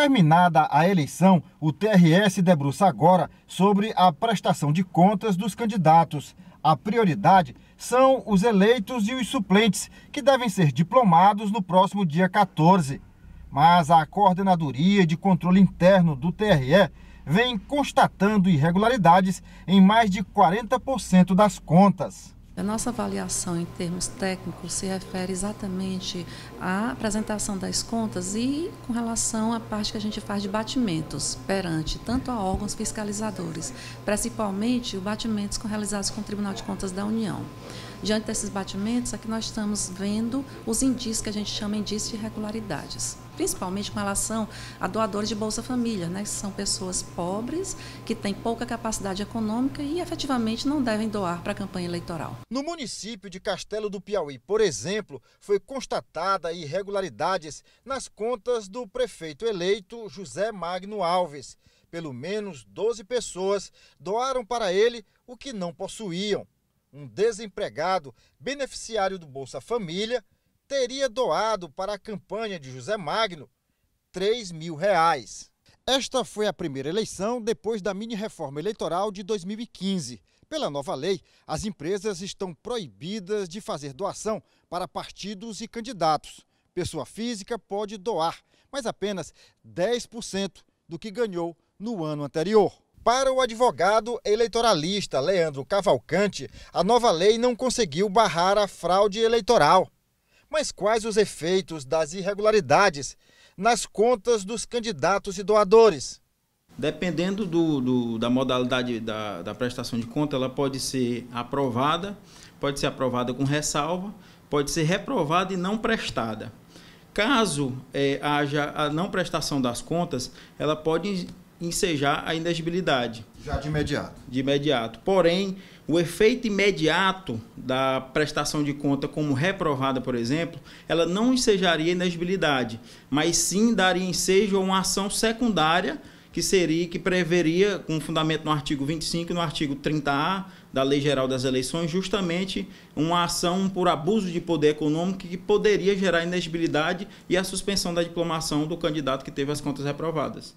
Terminada a eleição, o TRS debruça agora sobre a prestação de contas dos candidatos. A prioridade são os eleitos e os suplentes, que devem ser diplomados no próximo dia 14. Mas a Coordenadoria de Controle Interno do TRE vem constatando irregularidades em mais de 40% das contas. A nossa avaliação em termos técnicos se refere exatamente à apresentação das contas e com relação à parte que a gente faz de batimentos perante tanto a órgãos fiscalizadores, principalmente os batimentos realizados com o Tribunal de Contas da União. Diante desses batimentos, aqui nós estamos vendo os indícios que a gente chama indícios de irregularidades, principalmente com relação a doadores de Bolsa Família, né, que são pessoas pobres, que têm pouca capacidade econômica e efetivamente não devem doar para a campanha eleitoral. No município de Castelo do Piauí, por exemplo, foi constatada irregularidades nas contas do prefeito eleito José Magno Alves. Pelo menos 12 pessoas doaram para ele o que não possuíam um desempregado beneficiário do Bolsa Família teria doado para a campanha de José Magno 3 mil reais. Esta foi a primeira eleição depois da mini-reforma eleitoral de 2015. Pela nova lei, as empresas estão proibidas de fazer doação para partidos e candidatos. Pessoa física pode doar, mas apenas 10% do que ganhou no ano anterior. Para o advogado eleitoralista Leandro Cavalcante, a nova lei não conseguiu barrar a fraude eleitoral. Mas quais os efeitos das irregularidades nas contas dos candidatos e doadores? Dependendo do, do, da modalidade da, da prestação de conta, ela pode ser aprovada, pode ser aprovada com ressalva, pode ser reprovada e não prestada. Caso é, haja a não prestação das contas, ela pode ensejar a inegibilidade. Já de imediato. De imediato. Porém, o efeito imediato da prestação de conta como reprovada, por exemplo, ela não ensejaria inegibilidade, mas sim daria ensejo a uma ação secundária que seria que preveria com fundamento no artigo 25 e no artigo 30A da Lei Geral das Eleições justamente uma ação por abuso de poder econômico que poderia gerar inegibilidade e a suspensão da diplomação do candidato que teve as contas reprovadas.